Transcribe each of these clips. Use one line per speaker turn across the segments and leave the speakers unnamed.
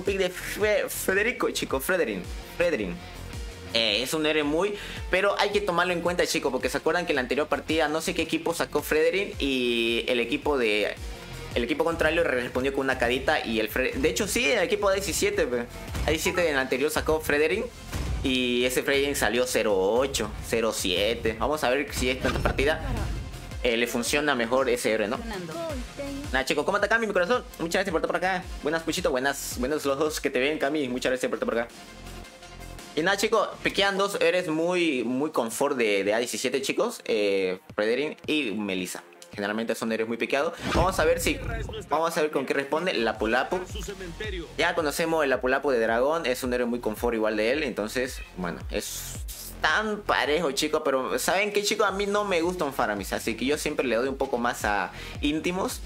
un pick de Federico, chico, Frederin. Frederin. Eh, es un héroe muy, pero hay que tomarlo en cuenta, chicos, porque se acuerdan que en la anterior partida no sé qué equipo sacó Frederin y el equipo de el equipo contrario respondió con una cadita y el de hecho sí, el equipo de 17, 17 en el anterior sacó Frederin y ese Frederin salió 0-8, 0-7. Vamos a ver si esta partida eh, le funciona mejor ese héroe, ¿no? Nada, chicos, ¿cómo está Cami, mi corazón? Muchas gracias por estar por acá. Buenas, Puchito, buenas, buenos los dos que te ven, Cami. Muchas gracias por estar por acá. Y nada, chicos, pequean dos eres muy, muy confort de, A17, chicos. Eh, y Melissa. Generalmente son héroes muy piqueados. Vamos a ver si. Vamos a ver con qué responde Lapu Lapu. Ya conocemos el Lapu Lapu de Dragón. Es un héroe muy confort igual de él. Entonces, bueno, es tan parejo, chicos. Pero, ¿saben qué, chicos? A mí no me gusta un Faramis. Así que yo siempre le doy un poco más a íntimos.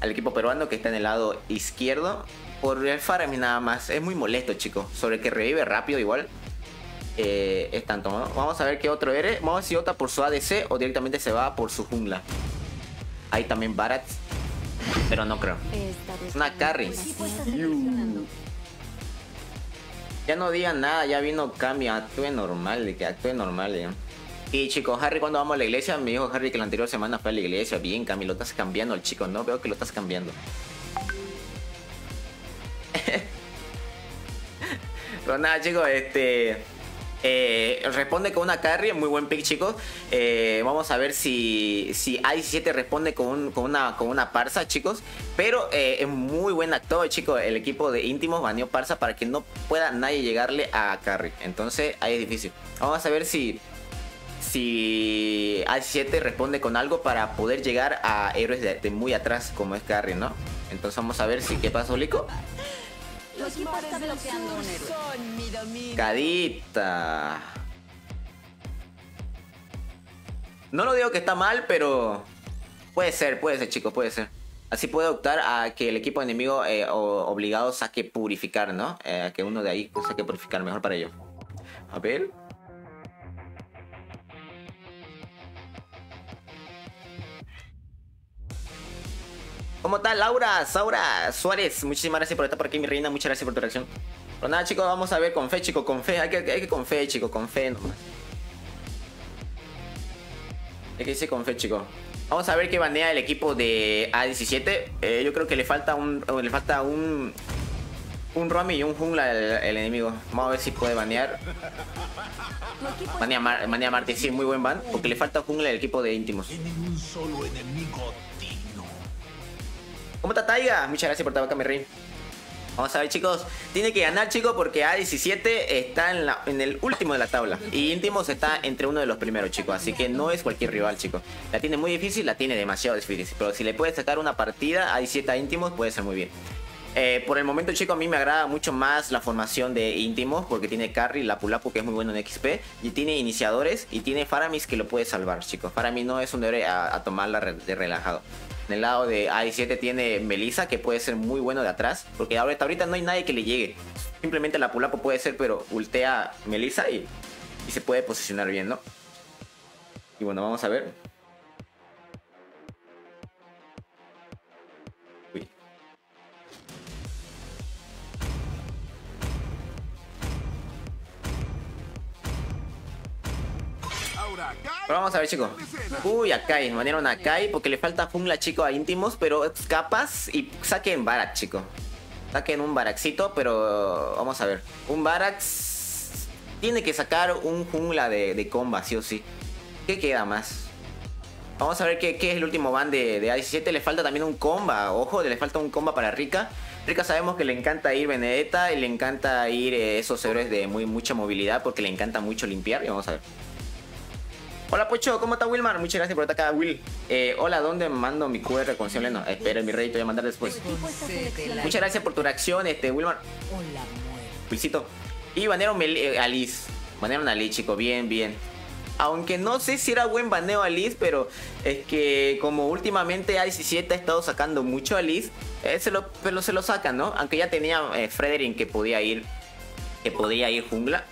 Al equipo peruano que está en el lado izquierdo. Por el Faramis nada más. Es muy molesto, chicos. Sobre que revive rápido igual. Eh, es tanto, Vamos a ver qué otro eres. Vamos a ver si vota por su ADC o directamente se va por su jungla. Hay también Barat. Pero no creo. Una carry. Ya no digan nada, ya vino Cami, actúe normal, que actúe normal. Y chicos, Harry, cuando vamos a la iglesia, me dijo Harry que la anterior semana fue a la iglesia. Bien, Cami, lo estás cambiando el chico, ¿no? Veo que lo estás cambiando. Pero nada, chicos, este. Eh, responde con una carry, muy buen pick chicos. Eh, vamos a ver si, si A17 responde con, una, con una Parsa chicos. Pero eh, es muy buen actor chicos. El equipo de íntimos baneó Parsa para que no pueda nadie llegarle a carry. Entonces ahí es difícil. Vamos a ver si, si A17 responde con algo para poder llegar a héroes de, muy atrás como es carry, ¿no? Entonces vamos a ver si qué pasa, Lico. Cadita. No lo digo que está mal, pero puede ser, puede ser, chicos, puede ser. Así puede optar a que el equipo enemigo eh, obligado saque purificar, ¿no? Eh, a que uno de ahí saque purificar, mejor para ello. A ver. ¿Cómo está Laura? Saura Suárez. Muchísimas gracias por estar por aquí, mi reina. Muchas gracias por tu reacción. Pero nada, chicos, vamos a ver con fe, chicos, con fe. Hay que, hay que con fe, chicos, con fe nomás. Hay que decir con fe, chicos. Vamos a ver qué banea el equipo de A17. Eh, yo creo que le falta un. Le falta un. Un Romy y un jungla el, enemigo. Vamos a ver si puede banear. Banea, Mar, Marte, sí, muy buen ban. Porque le falta jungla el equipo de íntimos. ¿Cómo Taiga? Muchas gracias por estar acá, mi rey. Vamos a ver, chicos. Tiene que ganar, chicos, porque A17 está en, el último de la tabla. Y Íntimos está entre uno de los primeros, chicos. Así que no es cualquier rival, chicos. La tiene muy difícil, la tiene demasiado difícil. Pero si le puede sacar una partida A17 a Íntimos, puede ser muy bien. Eh, por el momento, chicos, a mí me agrada mucho más la formación de íntimos porque tiene carry, la Pulapu que es muy bueno en XP, y tiene iniciadores y tiene Faramis que lo puede salvar, chicos. Faramis no es un héroe a, a tomarla de relajado. En el lado de A17 tiene Melissa, que puede ser muy bueno de atrás. Porque ahorita, ahorita no hay nadie que le llegue. Simplemente la Pulapo puede ser, pero ultea Melissa y, y se puede posicionar bien, ¿no? Y bueno, vamos a ver. Pero vamos a ver, chicos. Uy, Akai. Mandaron a Akai porque le falta jungla, chico, a íntimos. Pero capas y saquen Barak, chico. Saquen un Baraxito, pero vamos a ver. Un Barax tiene que sacar un jungla de, comba, sí o sí. ¿Qué queda más? Vamos a ver qué, es el último ban de, de, A17. Le falta también un comba. Ojo, le falta un comba para Rika. Rika sabemos que le encanta ir Benedetta y le encanta ir eh, esos héroes de muy mucha movilidad porque le encanta mucho limpiar. Y vamos a ver. Hola Pocho, ¿cómo está Wilmar? Muchas gracias por estar acá, Will. Eh, hola, ¿dónde mando mi QR con Leno? Espera, mi rey, te voy a mandar después. Muchas gracias por tu reacción, este, Wilmar. Hola, Wilcito. Y banearon eh, a Liz. Banearon a Liz, chico, bien, bien. Aunque no sé si era buen baneo a Liz, pero es que como últimamente A17 ha estado sacando mucho a Liz, eh, se lo, pero se lo sacan, ¿no? Aunque ya tenía eh, Frederick que podía ir, que podía ir jungla.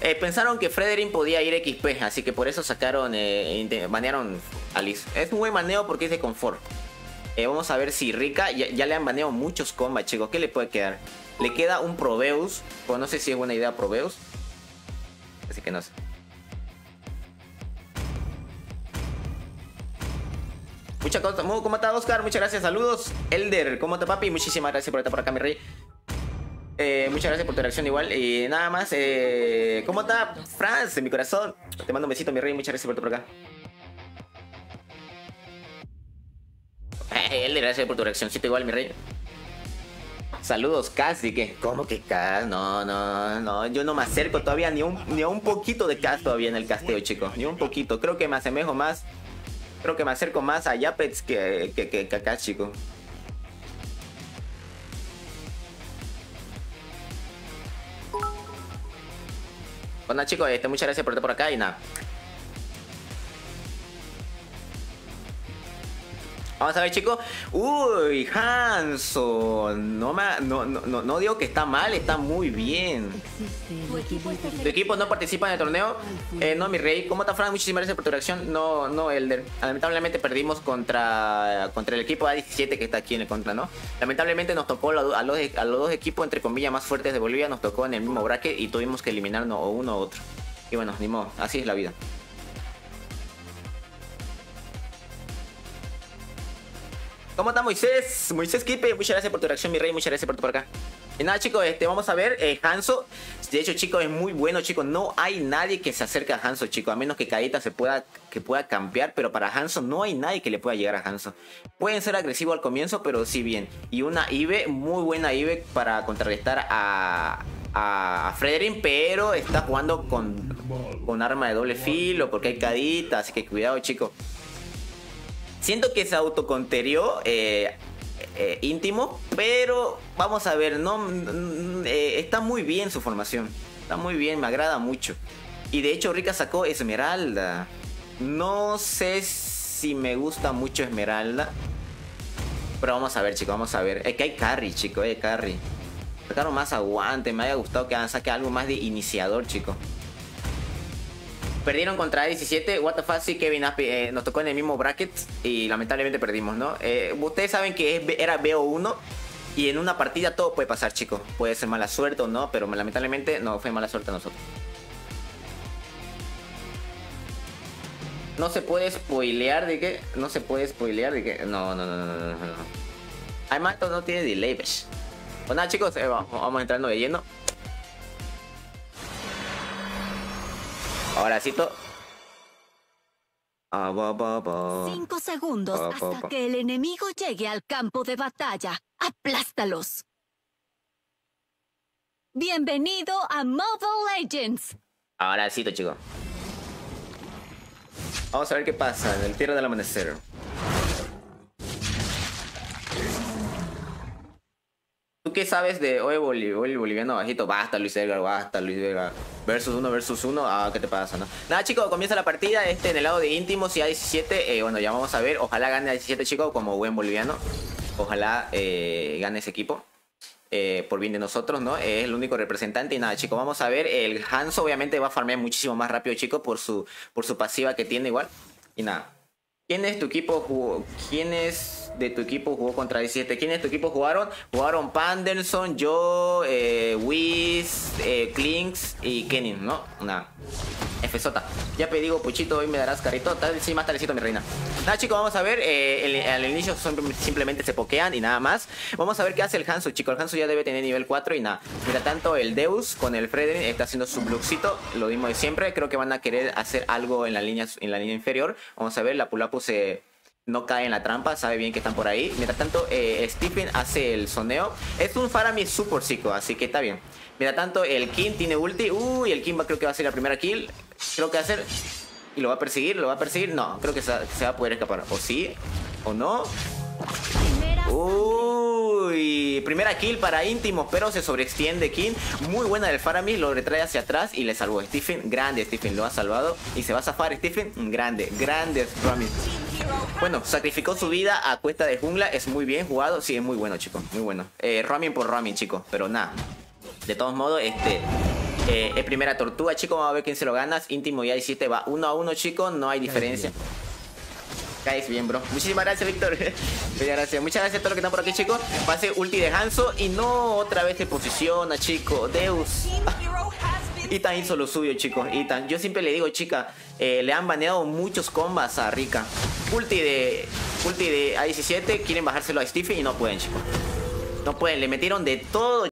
Eh, pensaron que Frederick podía ir XP, así que por eso sacaron, eh, banearon a Liz. Es un buen maneo porque es de confort. Eh, vamos a ver si Rika, ya, le han baneado muchos combats, chicos. ¿Qué le puede quedar? Le queda un Proveus. Pues no sé si es buena idea Proveus. Así que no sé. Muchas cosas. ¿Cómo está Oscar? Muchas gracias. Saludos. Elder, ¿cómo está papi? Muchísimas gracias por estar por acá, mi rey. Eh, muchas gracias por tu reacción igual. Y nada más, eh, ¿cómo está Franz en mi corazón? Te mando un besito, mi rey. Muchas gracias por estar por acá. Elder, gracias por tu reaccióncito igual, mi rey. Saludos, Cas, ¿y qué? ¿Cómo que Cas? No, no, no, yo no me acerco todavía ni, un, ni a un poquito de Cas todavía en el casteo, chicos. Ni un poquito. Creo que me asemejo más. Creo que me acerco más a Yapets que, que, que, que acá, chicos. Bueno chicos, este, muchas gracias por estar por acá y nada. Vamos a ver, chicos. Uy, Hanson. No, me, no, no, no, digo que está mal, está muy bien. ¿Tu equipo no participa en el torneo? Eh, no, mi rey. ¿Cómo está, Frank? Muchísimas gracias por tu reacción. No, no, Elder. Lamentablemente perdimos contra, contra el equipo A17 que está aquí en el contra, ¿no? Lamentablemente nos tocó a los, a los dos equipos, entre comillas, más fuertes de Bolivia. Nos tocó en el mismo bracket y tuvimos que eliminarnos o uno u otro. Y bueno, ni modo. Así es la vida. ¿Cómo está Moisés? Moisés Kipe, muchas gracias por tu reacción, mi rey, muchas gracias por tu por acá. Y nada, chicos, este, vamos a ver, eh, Hanso. De hecho, chicos, es muy bueno, chicos. No hay nadie que se acerque a Hanso, chicos. A menos que Caíta se pueda, que pueda campear. Pero para Hanso no hay nadie que le pueda llegar a Hanso. Pueden ser agresivos al comienzo, pero sí bien. Y una IVE, muy buena IVE para contrarrestar a, a. Pero está jugando con, con arma de doble filo porque hay Cadita. Así que cuidado, chicos. Siento que se autoconterió eh, eh, íntimo, pero vamos a ver, no eh, está muy bien su formación. Está muy bien, me agrada mucho. Y de hecho Rika sacó Esmeralda. No sé si me gusta mucho Esmeralda. Pero vamos a ver, chicos, vamos a ver. Es que hay carry, chicos, eh, carry. Sacaron más aguante, me haya gustado que saque algo más de iniciador, chicos. Perdieron contra 17 What the fuck, sí, Kevin Aspi eh, nos tocó en el mismo bracket y lamentablemente perdimos, ¿no? Eh, ustedes saben que era BO1 y en una partida todo puede pasar, chicos. Puede ser mala suerte o no, pero lamentablemente no fue mala suerte a nosotros. No se puede spoilear de que. No se puede spoilear de que. No, no, no, no, no, no. Además, esto no tiene delay, Pues nada, chicos, eh, vamos, vamos entrando de lleno. Ahora sí
Cinco segundos hasta que el enemigo llegue al campo de batalla. ¡Aplástalos! Bienvenido a Mobile Legends.
Ahora sí, chicos. Vamos a ver qué pasa en el Tierra del Amanecer. Qué sabes de hoy boliviano bajito? Basta Luis Edgar, basta Luis Vega. Versus uno versus uno. Ah, ¿qué te pasa, no? Nada, chicos, comienza la partida. Este en el lado de íntimos y A17. Eh, bueno, ya vamos a ver. Ojalá gane A17, chicos, como buen boliviano. Ojalá eh, gane ese equipo. Eh, por bien de nosotros, ¿no? Es el único representante y nada, chicos, vamos a ver. El Hanso obviamente va a farmear muchísimo más rápido, chicos, por su, por su pasiva que tiene igual. Y nada. ¿Quién es tu equipo? ¿Quién es de tu equipo jugó contra 17. ¿Quiénes de tu equipo jugaron? Jugaron Panderson, yo, eh, Wiz, eh, y Kenin, ¿no? Una FZ. Ya pedigo, Puchito, hoy me darás carrito. Tal, sí, más talecito, mi reina. Nada, chicos, vamos a ver. Eh, al inicio simplemente se pokean y nada más. Vamos a ver qué hace el Hanso, chicos. El Hanso ya debe tener nivel 4 y nada. Mira, tanto el Deus con el Frederick está haciendo su bluxito. Lo mismo de siempre. Creo que van a querer hacer algo en la línea, en la línea inferior. Vamos a ver, la Pulapu se no cae en la trampa, sabe bien que están por ahí. Mientras tanto, eh, Stephen hace el soneo. Es un Faramir super psico, así que está bien. Mientras tanto, el King tiene ulti. Uy, el King va, creo que va a ser la primera kill. Creo que va a ser... Y lo va a perseguir, lo va a perseguir. No, creo que se, va a poder escapar. O sí, o no. Uy, primera kill para íntimo, pero se sobreextiende King. Muy buena del Faramir, lo retrae hacia atrás y le salvó. Stephen, grande Stephen, lo ha salvado. Y se va a zafar Stephen, grande, grande Faramir. Bueno, sacrificó su vida a cuesta de jungla. Es muy bien jugado. Sí, es muy bueno, chicos. Muy bueno. Eh, Ramin por Ramin, chicos. Pero nada. De todos modos, este... Eh, es primera tortuga, chicos. Vamos a ver quién se lo ganas. Íntimo y 17 va uno a uno, chicos. No hay diferencia. Caes bien, bro. Muchísimas gracias, Víctor. Muchas gracias, muchas gracias a todos los que están por aquí, chicos. Pase ulti de Hanzo y no otra vez se posiciona, chicos. Deus. Itan hizo lo suyo, chicos. Itan. Yo siempre le digo, chica, eh, le han baneado muchos combas a Rika. Ulti de. Ulti de A17, quieren bajárselo a Stiffy y no pueden, chicos. No pueden, le metieron de todo.